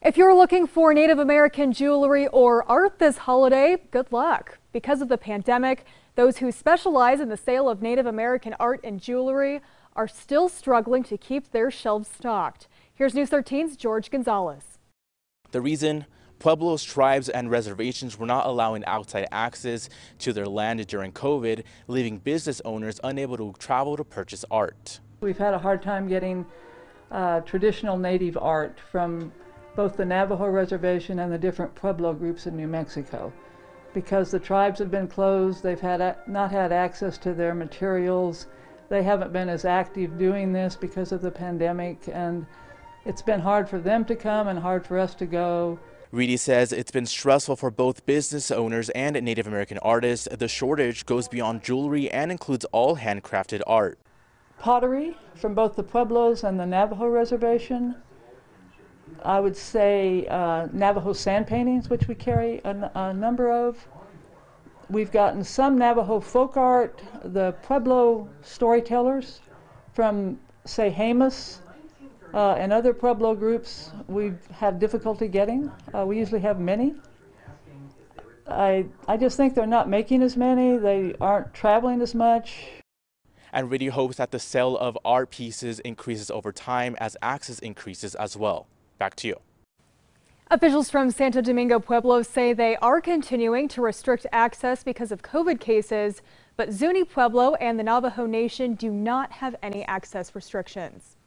If you're looking for Native American jewelry or art this holiday, good luck. Because of the pandemic, those who specialize in the sale of Native American art and jewelry are still struggling to keep their shelves stocked. Here's News 13's George Gonzalez. The reason? Pueblos, tribes, and reservations were not allowing outside access to their land during COVID, leaving business owners unable to travel to purchase art. We've had a hard time getting uh, traditional native art from both the Navajo Reservation and the different Pueblo groups in New Mexico. Because the tribes have been closed, they've had not had access to their materials. They haven't been as active doing this because of the pandemic, and it's been hard for them to come and hard for us to go. Reedy says it's been stressful for both business owners and Native American artists. The shortage goes beyond jewelry and includes all handcrafted art. Pottery from both the Pueblos and the Navajo Reservation. I would say uh, Navajo sand paintings, which we carry a, number of. We've gotten some Navajo folk art, the Pueblo storytellers from, say, Jemez, uh, and other Pueblo groups we've had difficulty getting. Uh, we usually have many. I, I just think they're not making as many. They aren't traveling as much. And Reedy hopes that the sale of art pieces increases over time as access increases as well. Back to you. Officials from Santo Domingo Pueblo say they are continuing to restrict access because of COVID cases, but Zuni Pueblo and the Navajo Nation do not have any access restrictions.